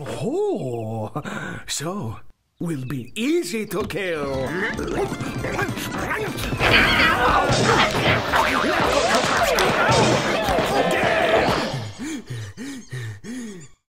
Oh, so will be easy to kill.